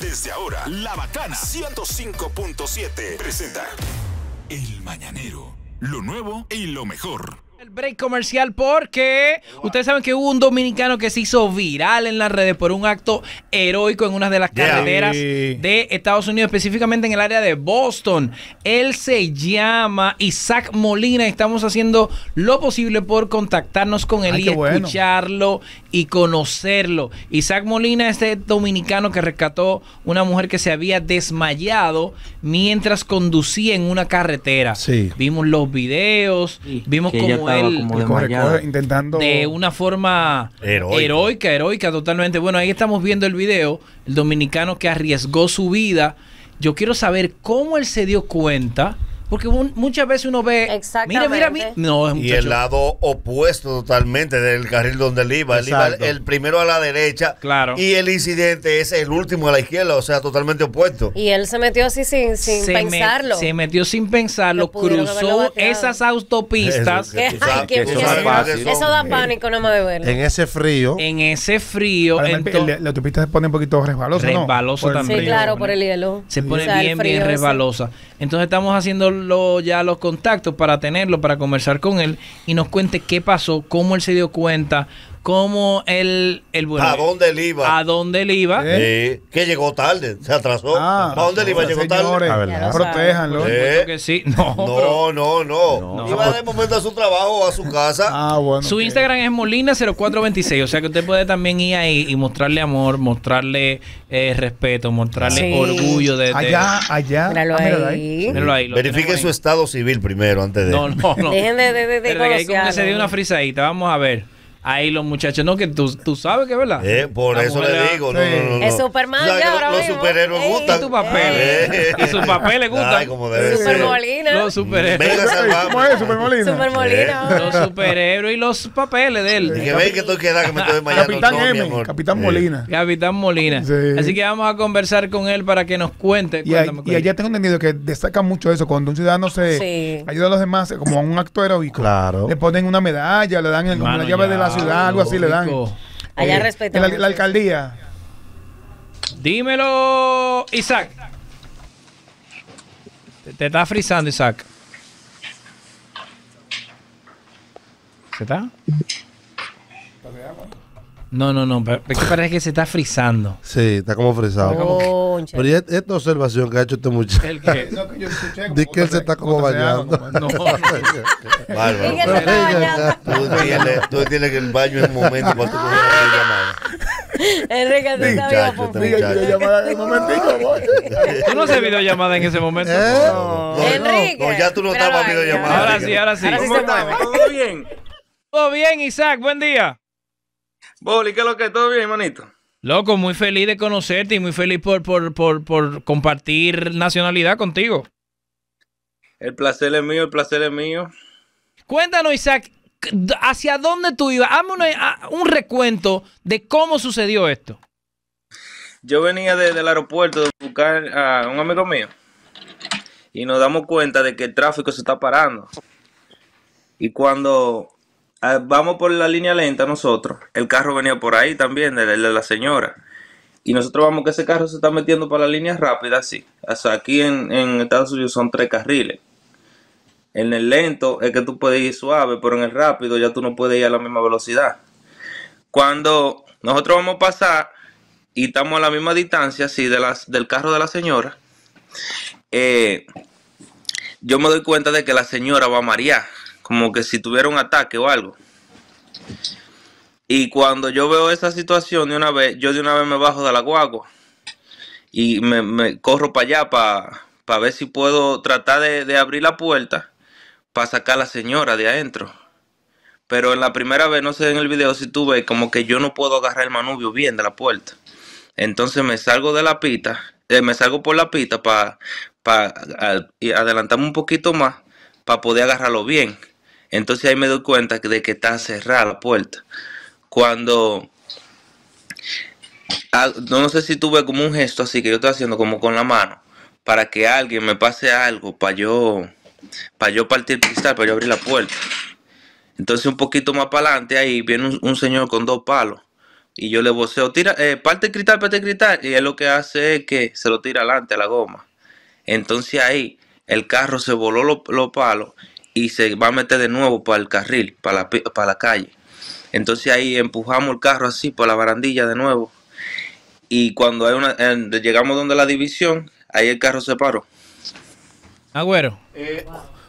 Desde ahora, La Bacana 105.7 presenta El Mañanero. Lo nuevo y lo mejor. El break comercial porque ustedes saben que hubo un dominicano que se hizo viral en las redes por un acto heroico en una de las Yeah. carreteras de Estados Unidos, específicamente en el área de Boston. Él se llama Isaac Molina. Estamos haciendo lo posible por contactarnos con él Ay, y bueno. escucharlo y conocerlo. Isaac Molina es este dominicano que rescató una mujer que se había desmayado mientras conducía en una carretera. Sí. Vimos los videos, vimos que ella como él como corre, intentando. de una forma Heroica. heroica, heroica, totalmente. Bueno, ahí estamos viendo el video, el dominicano que arriesgó su vida. Yo quiero saber cómo él se dio cuenta, porque un- muchas veces uno ve, mira, mira, mira, no, Y el lado opuesto totalmente del carril donde él iba. Él iba el primero a la derecha. Claro. Y el incidente es el último a la izquierda, o sea, totalmente opuesto. Y él se metió así sin, sin se, me- pensarlo. se metió sin pensarlo, cruzó esas autopistas Eso, Que- ay, que da pánico nada más de verlo. En ese frío. en ese frío. Además, entonces- la autopista se pone un poquito resbalosa, ¿no? El también. Sí, claro, por el hielo. se pone O sea, el bien, bien resbalosa. Entonces estamos haciendo lo- ya los contactos para tenerlo, para conversar con él y nos cuente qué pasó, cómo él se dio cuenta, cómo él, él bueno, ¿A dónde él iba? a dónde él iba. ¿Eh? Sí, que llegó tarde, se atrasó. Ah, ¿A dónde él iba? Llegó señores, tarde. A ver, Ya lo Protéjanlo. Eh. que sí. No, pero- No, no, no, Iba de momento a su trabajo o a su casa. Ah, bueno. Su. Instagram es Molina0426, o sea que usted puede también ir ahí y mostrarle amor, mostrarle eh, respeto, mostrarle Sí. orgullo de... de- Allá, allá. Míralo Ah, míralo ahí. Míralo ahí, Verifique su ahí. estado civil primero antes de. No, no, no. Dejen de, de, de, de que ahí como que se dio una frisadita, vamos a ver. Ahí los muchachos, no, que tú, tú sabes que es verdad. Eh, por La eso mujer le digo. No, Sí. no, no, no. Es Superman ya que ahora Los mismo. superhéroes Ey. gustan. Y tu papeles. Eh. Y sus papeles gustan. Ay, como debe Super ser. Molina. Los superhéroes. Venga, ¿Cómo es, Super Molina? Super Molina. Los superhéroes y los papeles de él. Dije, ven que estoy quedando, que me estoy desmayando. Capitán No, mi M, amor. Capitán Eh. Molina. Capitán Molina. Sí. Así que vamos a conversar con él para que nos cuente. Y, Cuéntame, y allá tengo entendido que destacan mucho eso. Cuando un ciudadano se Sí. ayuda a los demás, como a un acto heroico, Claro. le ponen una medalla, le dan como Mano, la llave de la ciudad, algo así le dan. Allá Eh, La, mucho. la alcaldía. Dímelo, Isaac. Te, te está frizando, Isaac. ¿Se está? No, no, no. pero Es que parece que se está frizando. Sí, está como frisado. Concha. Pero esta observación que ha hecho este muchacho. El que. No, que yo escuché como Di que él se está como bañando. como- No, no. Bárbaro. Tú entiendes, tú entiendes que el baño es un momento para tú coger una llamada. Enrique, tú sabías, muchacho, Pompi. Diga, yo llamada un momentico. ¿Tú no haces videollamada en ese momento? ¿Eh? No, Enrique. no, ya tú no estabas videollamada. Ahora sí, ahora sí. Se mueve. ¿Todo bien? Todo bien, Isaac. Buen día. Boli, ¿qué es lo que? ¿Todo bien, hermanito? Loco, muy feliz de conocerte y muy feliz por, por, por, por compartir nacionalidad contigo. El placer es mío, el placer es mío. Cuéntanos, Isaac, ¿hacia dónde tú ibas? Hazme una- a- un recuento de cómo sucedió esto. Yo venía de- del aeropuerto de buscar a un amigo mío y nos damos cuenta de que el tráfico se está parando. Y cuando ah, vamos por la línea lenta nosotros, el carro venía por ahí también, de, la señora. Y nosotros vamos que ese carro se está metiendo para la línea rápida, así. O aquí en, en Estados Unidos son tres carriles. En el lento es que tú puedes ir suave, pero en el rápido ya tú no puedes ir a la misma velocidad. Cuando nosotros vamos a pasar y estamos a la misma distancia, así, de las, del carro de la señora, eh, yo me doy cuenta de que la señora va a marear, como que si tuviera un ataque o algo. Y cuando yo veo esa situación de una vez, yo de una vez me bajo de la guagua y me, corro para allá para ver si puedo tratar de, de abrir la puerta para sacar a la señora de adentro. Pero en la primera vez, no sé en el video si tú ves, como que yo no puedo agarrar el manubrio bien de la puerta. Entonces me salgo de la pita, eh, me salgo por la pita para adelantarme un poquito más para poder agarrarlo bien. Entonces ahí me doy cuenta de que está cerrada la puerta. Cuando ah, no, sé si tú ves como un gesto así que yo estoy haciendo como con la mano para que alguien me pase algo para yo para yo partir el cristal, para yo abrir la puerta. Entonces un poquito más para adelante ahí viene un, señor con dos palos Y yo le voceo, tira, eh, parte el cristal, parte el cristal. Y él lo que hace es que se lo tira adelante a la goma. Entonces ahí el carro se voló los los palos y se va a meter de nuevo para el carril, para la, para la calle. Entonces ahí empujamos el carro así por la barandilla de nuevo. Y cuando hay una, en- llegamos donde la división, ahí el carro se paró. Agüero.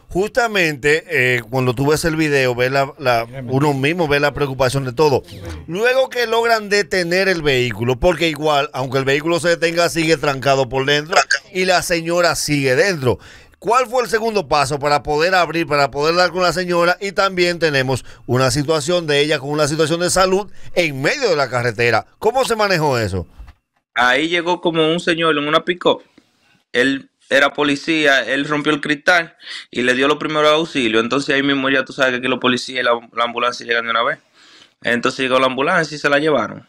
Justamente eh, cuando tú ves el video, ves la, la- uno mismo ve la preocupación de todo. Luego que logran detener el vehículo, porque igual, aunque el vehículo se detenga, sigue trancado por dentro y la señora sigue dentro. ¿Cuál fue el segundo paso para poder abrir, para poder dar con la señora? Y también tenemos una situación de ella con una situación de salud en medio de la carretera. ¿Cómo se manejó eso? Ahí llegó como un señor en una pick Él era policía, él rompió el cristal y le dio los primeros auxilios. Entonces ahí mismo ya tú sabes que aquí los policías y la, la ambulancia llegan de una vez. Entonces llegó la ambulancia y se la llevaron.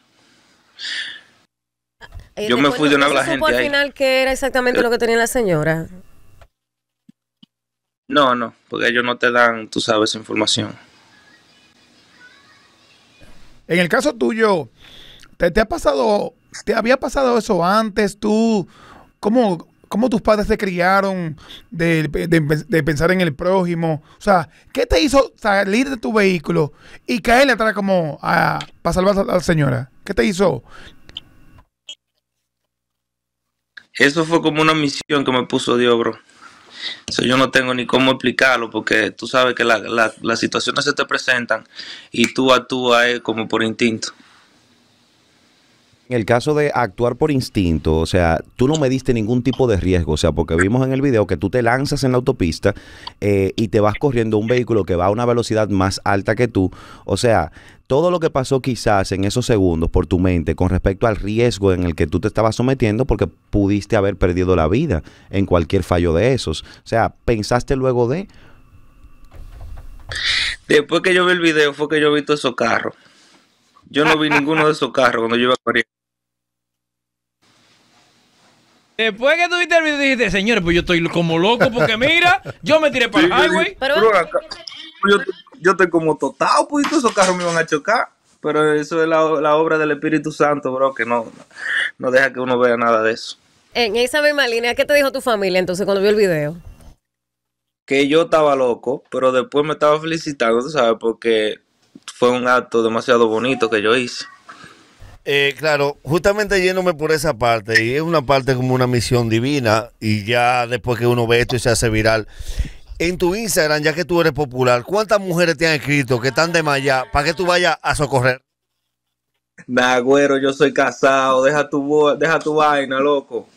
Eh, Yo ¿te me fui de una se gente al ahí. final qué era exactamente lo que tenía la señora? No, no, porque ellos no te dan, tú sabes, esa información. En el caso tuyo, ¿te, te ha pasado, te había pasado eso antes? ¿Tú, cómo, cómo tus padres te criaron de, de- de pensar en el prójimo? O sea, ¿qué te hizo salir de tu vehículo y caerle atrás como a, para salvar a la señora? ¿Qué te hizo? Eso fue como una misión que me puso Dios, bro. Eso yo no tengo ni cómo explicarlo porque tú sabes que la- la- las situaciones se te presentan y tú actúas como por instinto. En el caso de actuar por instinto, o sea, tú no me diste ningún tipo de riesgo, o sea, porque vimos en el video que tú te lanzas en la autopista eh, y te vas corriendo un vehículo que va a una velocidad más alta que tú, o sea, todo lo que pasó quizás en esos segundos por tu mente con respecto al riesgo en el que tú te estabas sometiendo, porque pudiste haber perdido la vida en cualquier fallo de esos, o sea, pensaste luego de... Después que yo vi el video fue que yo vi todos esos carros. Yo no vi ninguno de esos carros cuando yo iba corriendo. Después que tuviste el video dijiste, señores, pues yo estoy como loco porque mira, yo me tiré para el highway. Pero yo, yo estoy como totado, pues y todos esos carros me iban a chocar. Pero eso es la, la obra del Espíritu Santo, bro, que no, no deja que uno vea nada de eso. en esa misma línea, ¿qué te dijo tu familia entonces cuando vio el video? que yo estaba loco, pero después me estaba felicitando, tú sabes, porque fue un acto demasiado bonito que yo hice. Eh, claro, justamente yéndome por esa parte, y es una parte como una misión divina, y ya después que uno ve esto y se hace viral. En tu Instagram, ya que tú eres popular, ¿cuántas mujeres te han escrito que están de malla para que tú vayas a socorrer? Nah, güero, yo soy casado, deja tu, deja tu vaina, loco.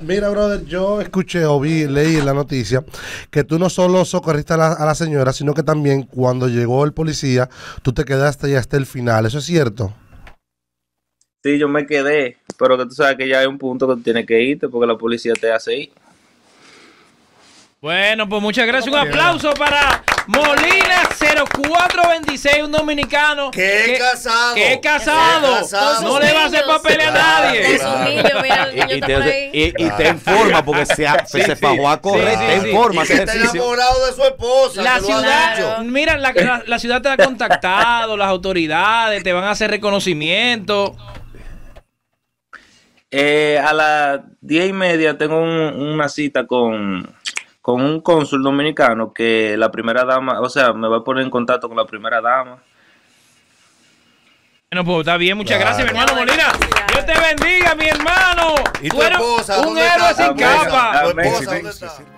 Mira, brother, yo escuché o vi, leí en la noticia que tú no solo socorriste a la, a la señora, sino que también cuando llegó el policía, tú te quedaste ya hasta el final. ¿Eso es cierto? Sí, yo me quedé, pero que tú sabes que ya hay un punto que tú tienes que irte porque la policía te hace ir. Bueno, pues muchas gracias. Un aplauso para Molina 0426, un dominicano. Que es casado. Que es casado. Que es casado. No le va a hacer papeles a nadie. Y, está te, por ahí. y- y te informa porque se, ha- se, Sí, se sí. fajó a correr, Sí, sí, te sí. informa Y que está enamorado de su esposa. La ciudad, mira, la, la- la ciudad te ha contactado, las autoridades te van a hacer reconocimiento. Eh, a las diez y media tengo un- una cita con, con un cónsul dominicano que la primera dama, o sea, me va a poner en contacto con la primera dama. Bueno, pues está bien, muchas gracias, mi hermano Molina. Dios te bendiga, mi hermano. ¿Y Tú tu eres esposa? un ¿Dónde héroe sin Amén. capa.